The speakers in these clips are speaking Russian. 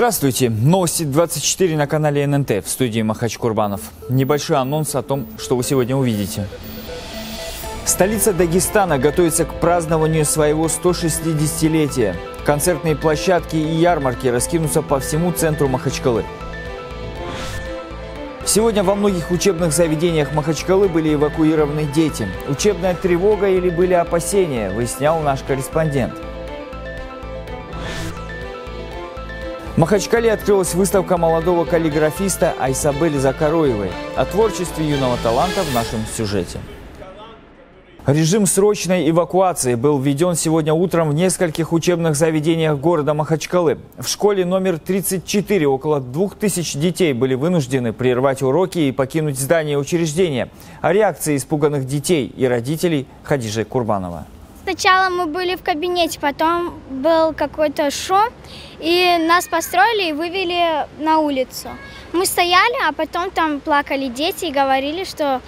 Здравствуйте. Новости 24 на канале ННТ в студии Махач Курбанов. Небольшой анонс о том, что вы сегодня увидите. Столица Дагестана готовится к празднованию своего 160-летия. Концертные площадки и ярмарки раскинутся по всему центру Махачкалы. Сегодня во многих учебных заведениях Махачкалы были эвакуированы дети. Учебная тревога или были опасения, выяснял наш корреспондент. Махачкале открылась выставка молодого каллиграфиста Айсабели Закароевой. О творчестве юного таланта в нашем сюжете. Режим срочной эвакуации был введен сегодня утром в нескольких учебных заведениях города Махачкалы. В школе номер 34 около 2000 детей были вынуждены прервать уроки и покинуть здание учреждения. О реакции испуганных детей и родителей Хадижи Курбанова. Сначала мы были в кабинете, потом был какой-то шум, и нас построили и вывели на улицу. Мы стояли, а потом там плакали дети и говорили, что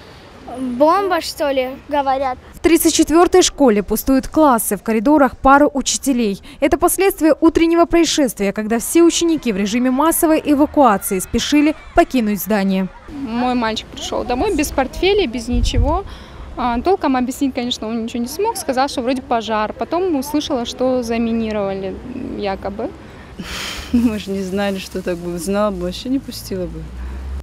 бомба, что ли, говорят. В 34-й школе пустуют классы, в коридорах пары учителей. Это последствия утреннего происшествия, когда все ученики в режиме массовой эвакуации спешили покинуть здание. Мой мальчик пришел домой без портфеля, без ничего. А, толком объяснить, конечно, он ничего не смог. Сказал, что вроде пожар. Потом услышала, что заминировали якобы. Мы же не знали, что так будет. Знала бы, вообще не пустила бы.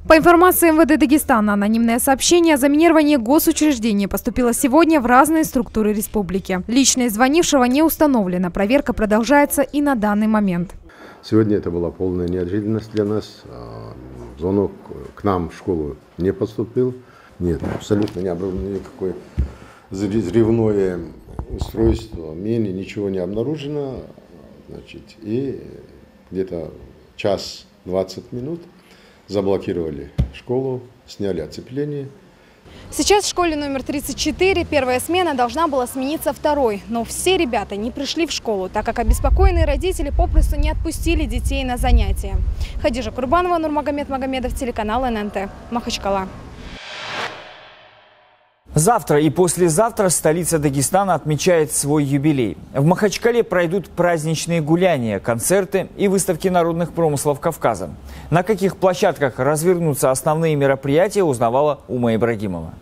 По информации МВД Дагестана, анонимное сообщение о заминировании госучреждений поступило сегодня в разные структуры республики. Личность звонившего не установлена. Проверка продолжается и на данный момент. Сегодня это была полная неожиданность для нас. А, звонок к нам в школу не поступил. Нет, абсолютно не обнаружено никакое взрывное устройство, мини, ничего не обнаружено. Значит, и где-то час 20 минут – заблокировали школу, сняли оцепление. Сейчас в школе номер 34 первая смена должна была смениться второй, но все ребята не пришли в школу, так как обеспокоенные родители попросту не отпустили детей на занятия. Хадижа Курбанова, Нурмагомед Магомедов, телеканал ННТ, Махачкала. Завтра и послезавтра столица Дагестана отмечает свой юбилей. В Махачкале пройдут праздничные гуляния, концерты и выставки народных промыслов Кавказа. На каких площадках развернутся основные мероприятия, узнавала Ума Ибрагимова.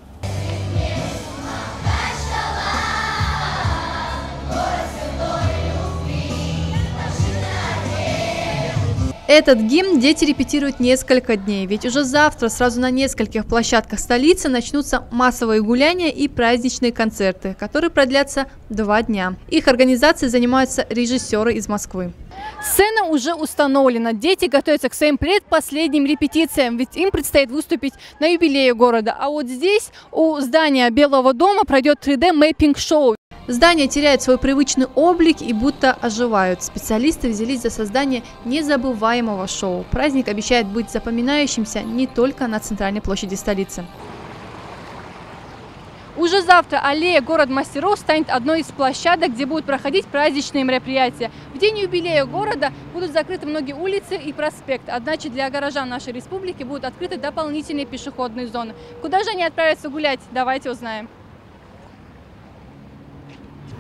Этот гимн дети репетируют несколько дней, ведь уже завтра сразу на нескольких площадках столицы начнутся массовые гуляния и праздничные концерты, которые продлятся два дня. Их организацией занимаются режиссеры из Москвы. Сцена уже установлена. Дети готовятся к своим предпоследним репетициям, ведь им предстоит выступить на юбилее города. А вот здесь, у здания Белого дома, пройдет 3D-мэппинг-шоу. Здания теряют свой привычный облик и будто оживают. Специалисты взялись за создание незабываемого шоу. Праздник обещает быть запоминающимся не только на центральной площади столицы. Уже завтра аллея «Город мастеров» станет одной из площадок, где будут проходить праздничные мероприятия. В день юбилея города будут закрыты многие улицы и проспекты. Однако для горожан нашей республики будут открыты дополнительные пешеходные зоны. Куда же они отправятся гулять? Давайте узнаем.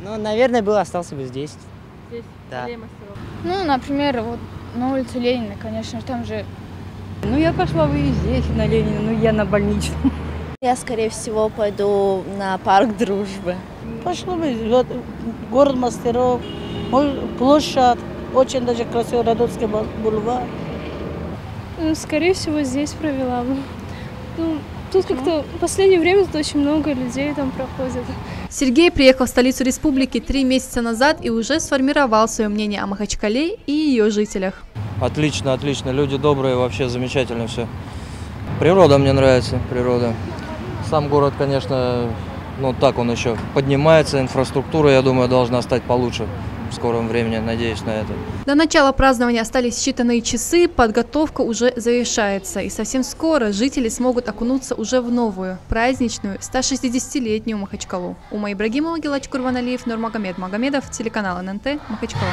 Ну, наверное, был, остался бы здесь. Здесь, да. Ну, например, вот на улице Ленина, конечно, там же... Ну, я пошла бы и здесь, на Ленина, ну, я на больничном. Я, скорее всего, пойду на парк Дружбы. Пошла бы, вот, город мастеров, площадь, очень даже красивый Родотский бульвар. Ну, скорее всего, здесь провела бы. Ну, Тут как-то в последнее время тут очень много людей там проходит. Сергей приехал в столицу республики три месяца назад и уже сформировал свое мнение о Махачкале и ее жителях. Отлично, отлично. Люди добрые, вообще замечательно все. Природа мне нравится, природа. Сам город, конечно, ну так он еще поднимается, инфраструктура, я думаю, должна стать получше в скором времени, надеюсь на это. До начала празднования остались считанные часы, подготовка уже завершается. И совсем скоро жители смогут окунуться уже в новую, праздничную, 160-летнюю Махачкалу. Ума Ибрагимова, Гелач Курваналиев, Нурмагомед Магомедов, телеканал ННТ, Махачкала.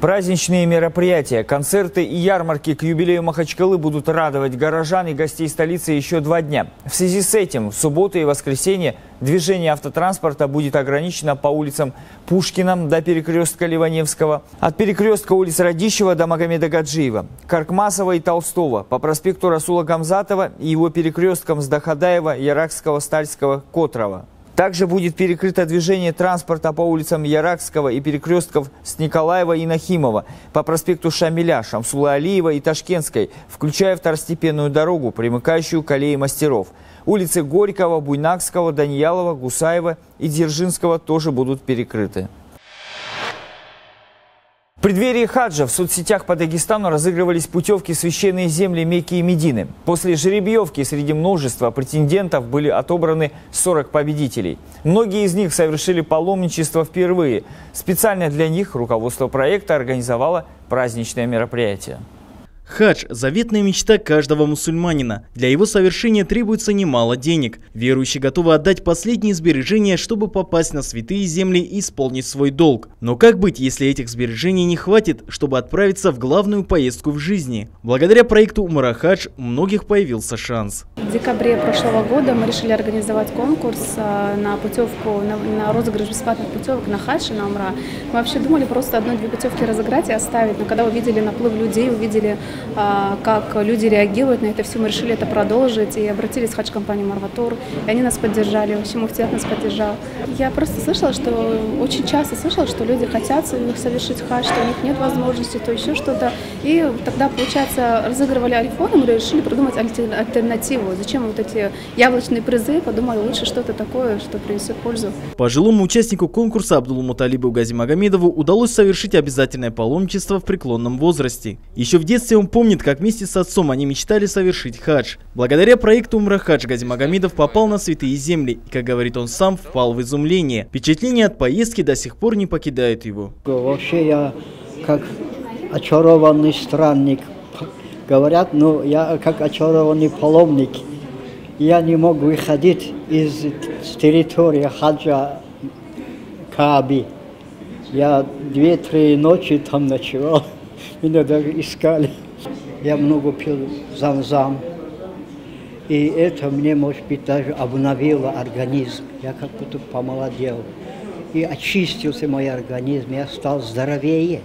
Праздничные мероприятия, концерты и ярмарки к юбилею Махачкалы будут радовать горожан и гостей столицы еще два дня. В связи с этим в субботу и воскресенье движение автотранспорта будет ограничено по улицам Пушкина до перекрестка Ливаневского, от перекрестка улиц Радищева до Магомеда Гаджиева, Каркмасова и Толстого, по проспекту Расула Гамзатова и его перекресткам с Дахадаева, Яракского, Стальского, Котрова. Также будет перекрыто движение транспорта по улицам Яракского и перекрестков с Николаева и Нахимова, по проспекту Шамиля, Шамсула Алиева и Ташкентской, включая второстепенную дорогу, примыкающую к аллее мастеров. Улицы Горького, Буйнакского, Даниялова, Гусаева и Дзержинского тоже будут перекрыты. В преддверии хаджа в соцсетях по Дагестану разыгрывались путевки в священные земли Мекки и Медины. После жеребьевки среди множества претендентов были отобраны 40 победителей. Многие из них совершили паломничество впервые. Специально для них руководство проекта организовало праздничное мероприятие. Хадж – заветная мечта каждого мусульманина. Для его совершения требуется немало денег. Верующие готовы отдать последние сбережения, чтобы попасть на святые земли и исполнить свой долг. Но как быть, если этих сбережений не хватит, чтобы отправиться в главную поездку в жизни? Благодаря проекту Умара Хадж у многих появился шанс. В декабре прошлого года мы решили организовать конкурс а, на путевку, на, на розыгрыш бесплатных путевок на хадж и на умра. Мы вообще думали просто одной-две путевки разыграть и оставить, но когда увидели наплыв людей, увидели как люди реагируют на это все. Мы решили это продолжить и обратились в хадж-компанию Марватур, и они нас поддержали, вообще Муфтият нас поддержал. Я просто слышала, что очень часто слышала, что люди хотят совершить хадж, что у них нет возможности, то еще что-то. И тогда, получается, разыгрывали айфоны, мы решили придумать альтернативу. Зачем вот эти яблочные призы? Подумали, лучше что-то такое, что принесет пользу. Пожилому участнику конкурса Абдулу Муталибу Гази Магомедову удалось совершить обязательное паломничество в преклонном возрасте. Еще в детстве он помнит, как вместе с отцом они мечтали совершить хадж. Благодаря проекту Умра Хадж Гази Магомедов попал на святые земли и, как говорит он сам, впал в изумление. Впечатление от поездки до сих пор не покидает его. Вообще я как очарованный странник. Говорят, ну я как очарованный паломник. Я не мог выходить из территории хаджа Кааби. Я две-три ночи там ночевал. Меня даже искали. Я много пил замзам. И это мне, может быть, даже обновило организм. Я как будто помолодел. И очистился мой организм, я стал здоровее.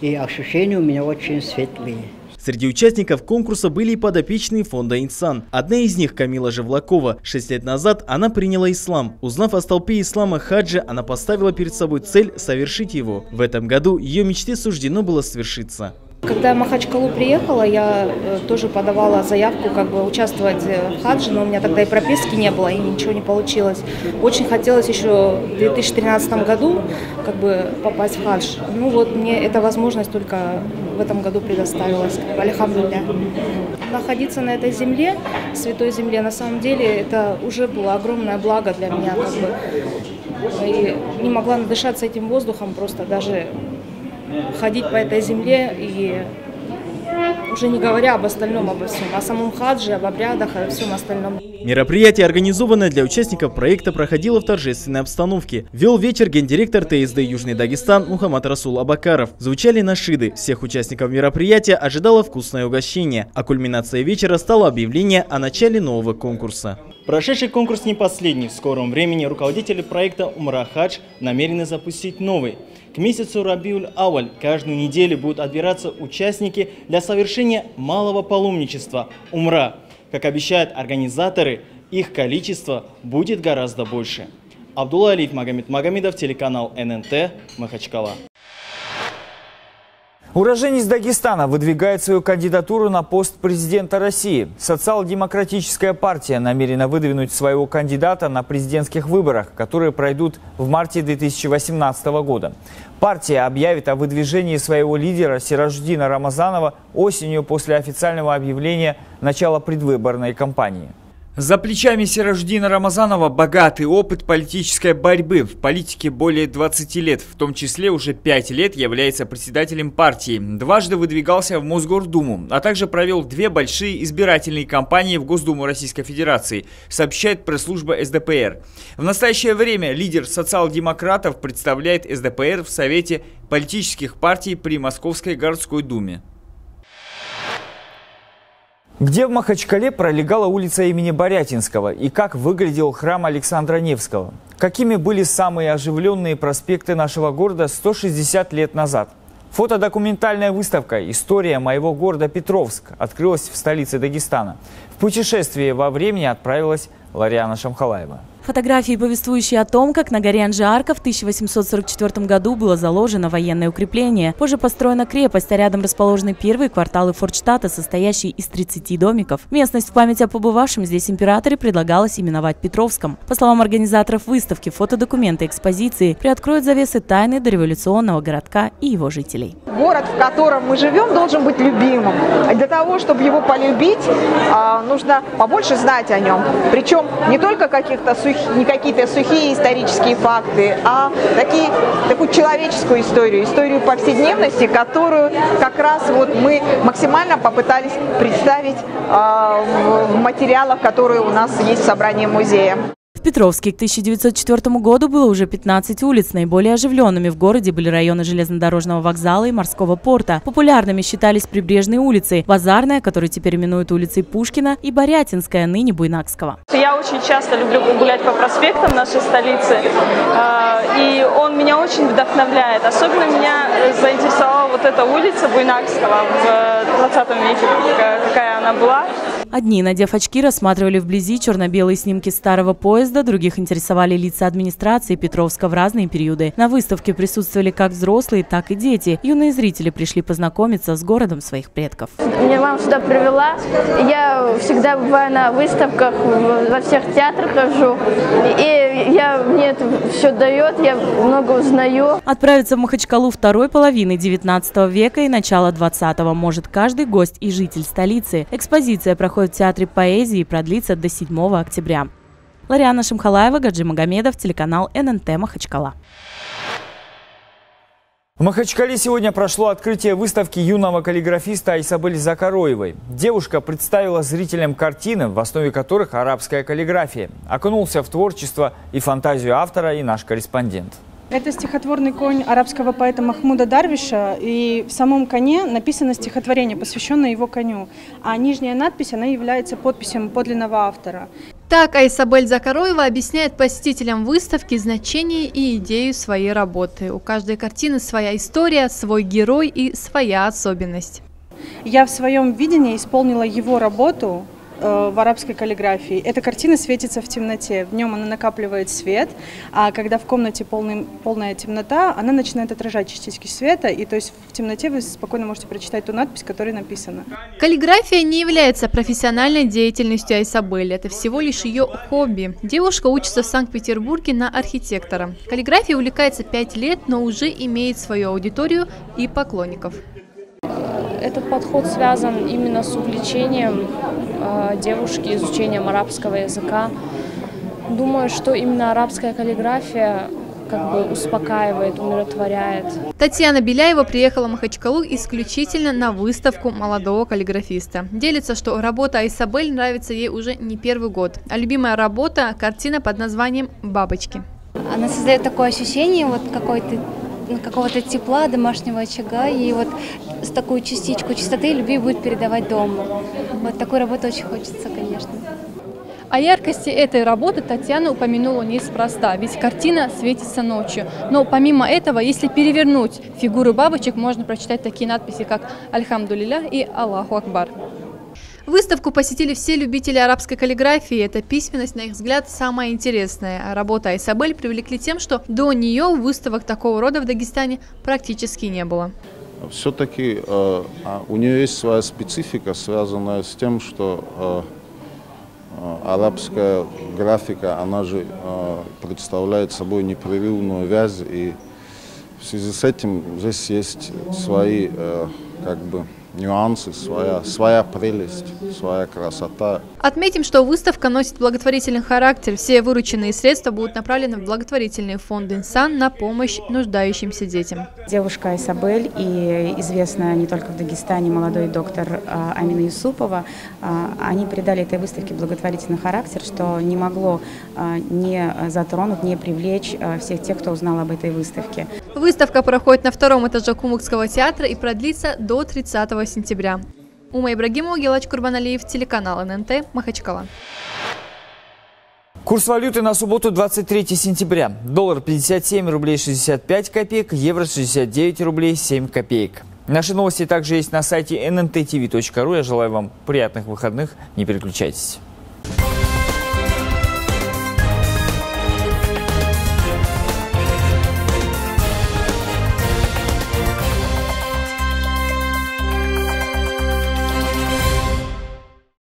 И ощущения у меня очень светлые. Среди участников конкурса были и подопечные фонда «Инсан». Одна из них, Камила Живлакова. Шесть лет назад она приняла ислам. Узнав о столпе ислама хаджа, она поставила перед собой цель совершить его. В этом году ее мечте суждено было свершиться. Когда я в Махачкалу приехала, я э, тоже подавала заявку как бы участвовать э, в хадже, но у меня тогда и прописки не было, и ничего не получилось. Очень хотелось еще в 2013 году как бы попасть в хадж. Ну вот мне эта возможность только в этом году предоставилась. Алихамдулля. Находиться на этой земле, святой земле, на самом деле это уже было огромное благо для меня. Как бы. И не могла надышаться этим воздухом просто даже ходить по этой земле и уже не говоря об остальном, обо всем, о самом хадже, об обрядах, о всем остальном. Мероприятие, организованное для участников проекта, проходило в торжественной обстановке. Вел вечер гендиректор ТСД «Южный Дагестан» Мухаммад Расул Абакаров. Звучали нашиды. Всех участников мероприятия ожидало вкусное угощение. А кульминацией вечера стало объявление о начале нового конкурса. Прошедший конкурс не последний. В скором времени руководители проекта «Умра Хадж» намерены запустить новый. К месяцу Рабиуль Аваль каждую неделю будут отбираться участники для совершения малого паломничества – Умра. Как обещают организаторы, их количество будет гораздо больше. Абдулла Алиев Магомед Магомедов, телеканал ННТ, Махачкала. Уроженец Дагестана выдвигает свою кандидатуру на пост президента России. Социал-демократическая партия намерена выдвинуть своего кандидата на президентских выборах, которые пройдут в марте 2018 года. Партия объявит о выдвижении своего лидера Сираждина Рамазанова осенью после официального объявления начала предвыборной кампании. За плечами Сирождина Рамазанова богатый опыт политической борьбы. В политике более 20 лет, в том числе уже 5 лет является председателем партии. Дважды выдвигался в Мосгордуму, а также провел две большие избирательные кампании в Госдуму Российской Федерации, сообщает пресс-служба СДПР. В настоящее время лидер социал-демократов представляет СДПР в Совете политических партий при Московской городской думе. Где в Махачкале пролегала улица имени Борятинского и как выглядел храм Александра Невского? Какими были самые оживленные проспекты нашего города 160 лет назад? Фотодокументальная выставка «История моего города Петровск» открылась в столице Дагестана. В путешествие во времени отправилась Лариана Шамхалаева. Фотографии, повествующие о том, как на горе Анжиарка в 1844 году было заложено военное укрепление. Позже построена крепость, а рядом расположены первые кварталы Фордштата, состоящие из 30 домиков. Местность в память о побывавшем здесь императоре предлагалось именовать Петровском. По словам организаторов выставки, фотодокументы экспозиции приоткроют завесы тайны дореволюционного городка и его жителей. Город, в котором мы живем, должен быть любимым. А для того, чтобы его полюбить, а, нужно побольше знать о нем. Причем не только каких-то сухих не какие-то сухие исторические факты, а такие, такую человеческую историю, историю повседневности, которую как раз вот мы максимально попытались представить э, в материалах, которые у нас есть в собрании музея. Петровске к 1904 году было уже 15 улиц. Наиболее оживленными в городе были районы железнодорожного вокзала и морского порта. Популярными считались прибрежные улицы – Базарная, которую теперь именуют улицей Пушкина, и Борятинская, ныне Буйнакского. Я очень часто люблю гулять по проспектам нашей столицы, а, и он меня очень вдохновляет. Особенно меня заинтересовала вот эта улица Буйнакского в 20 веке, какая она была. Одни, надев очки, рассматривали вблизи черно-белые снимки старого поезда, других интересовали лица администрации Петровска в разные периоды. На выставке присутствовали как взрослые, так и дети. Юные зрители пришли познакомиться с городом своих предков. Меня мама сюда привела. Я всегда бываю на выставках, во всех театрах хожу. И я, мне это все дает, я много узнаю. Отправиться в Махачкалу второй половины 19 века и начала 20-го может каждый гость и житель столицы. Экспозиция проходит в Театре поэзии и продлится до 7 октября. Лариана Шамхалаева, Гаджи Магомедов, телеканал ННТ Махачкала. В Махачкале сегодня прошло открытие выставки юного каллиграфиста Айсабель Закароевой. Девушка представила зрителям картины, в основе которых арабская каллиграфия. Окунулся в творчество и фантазию автора и наш корреспондент. Это стихотворный конь арабского поэта Махмуда Дарвиша, и в самом коне написано стихотворение, посвященное его коню, а нижняя надпись, она является подписью подлинного автора. Так Айсабель Закароева объясняет посетителям выставки значение и идею своей работы. У каждой картины своя история, свой герой и своя особенность. Я в своем видении исполнила его работу, в арабской каллиграфии. Эта картина светится в темноте, в нем она накапливает свет, а когда в комнате полный, полная темнота, она начинает отражать частички света, и то есть в темноте вы спокойно можете прочитать ту надпись, которая написана. Каллиграфия не является профессиональной деятельностью Айсабель, это всего лишь ее хобби. Девушка учится в Санкт-Петербурге на архитектора. Каллиграфией увлекается 5 лет, но уже имеет свою аудиторию и поклонников. Этот подход связан именно с увлечением э, девушки, изучением арабского языка. Думаю, что именно арабская каллиграфия как бы успокаивает, умиротворяет. Татьяна Беляева приехала в Махачкалу исключительно на выставку молодого каллиграфиста. Делится, что работа Айсабель нравится ей уже не первый год, а любимая работа – картина под названием «Бабочки». Она создает такое ощущение вот какой-то какого-то тепла, домашнего очага, и вот с такую частичку чистоты и любви будет передавать дому. Вот такой работы очень хочется, конечно. О яркости этой работы Татьяна упомянула неспроста, ведь картина светится ночью. Но помимо этого, если перевернуть фигуры бабочек, можно прочитать такие надписи, как «Альхамдулиля» и «Аллаху Акбар». Выставку посетили все любители арабской каллиграфии. Эта письменность, на их взгляд, самая интересная. Работа Айсабель привлекли тем, что до нее выставок такого рода в Дагестане практически не было. Все-таки э, а, у нее есть своя специфика, связанная с тем, что э, э, арабская графика, она же э, представляет собой непрерывную вязь, и в связи с этим здесь есть свои э, как бы нюансы, своя, своя прелесть, своя красота. Отметим, что выставка носит благотворительный характер. Все вырученные средства будут направлены в благотворительные фонды «Инсан» на помощь нуждающимся детям. Девушка Исабель и известная не только в Дагестане молодой доктор а, Амина Юсупова, а, они придали этой выставке благотворительный характер, что не могло а, не затронуть, не привлечь всех тех, кто узнал об этой выставке. Выставка проходит на втором этаже Кумыкского театра и продлится до 30 сентября. Ума Ибрагимова, Гелач Курбаналиев, телеканал ННТ, Махачкала. Курс валюты на субботу 23 сентября. Доллар 57 рублей 65 копеек, евро 69 рублей 7 копеек. Наши новости также есть на сайте nntv.ru. Я желаю вам приятных выходных. Не переключайтесь.